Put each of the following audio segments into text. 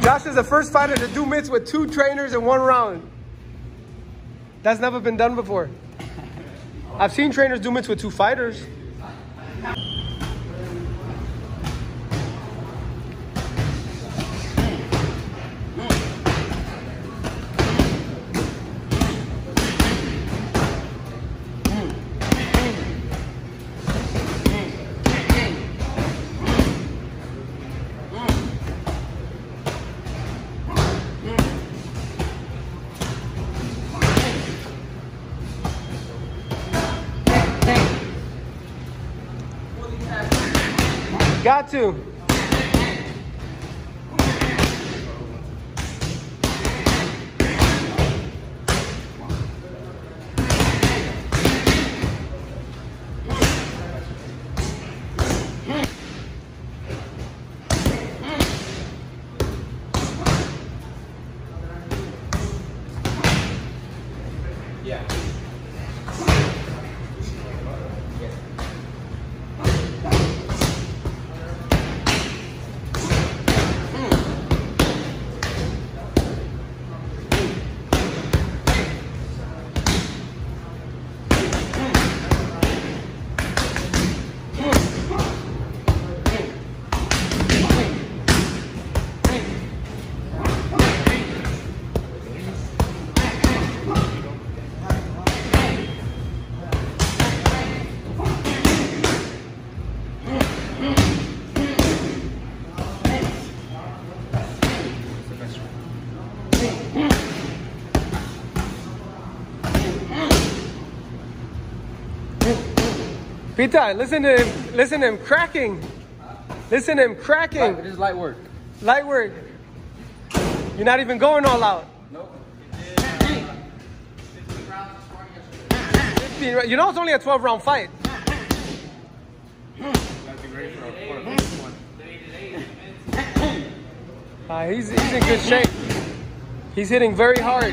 Josh is the first fighter to do mitts with two trainers in one round. That's never been done before. I've seen trainers do mitts with two fighters. Got to. Pita, listen to him. Listen to him cracking. Listen to him cracking. It is light work. Light work. You're not even going all out. Nope. 15 You know it's only a 12 round fight. Uh, he's, he's in good shape. He's hitting very hard.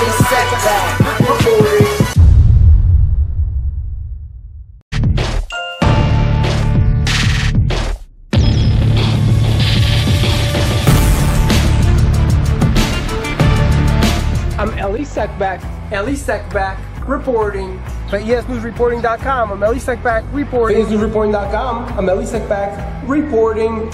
set back. I'm Elie Seckbach. Elie Seckbach reporting. for ESNewsReporting.com. I'm Elie Seckbach reporting. ESNewsReporting.com. I'm Elie Seckbach reporting.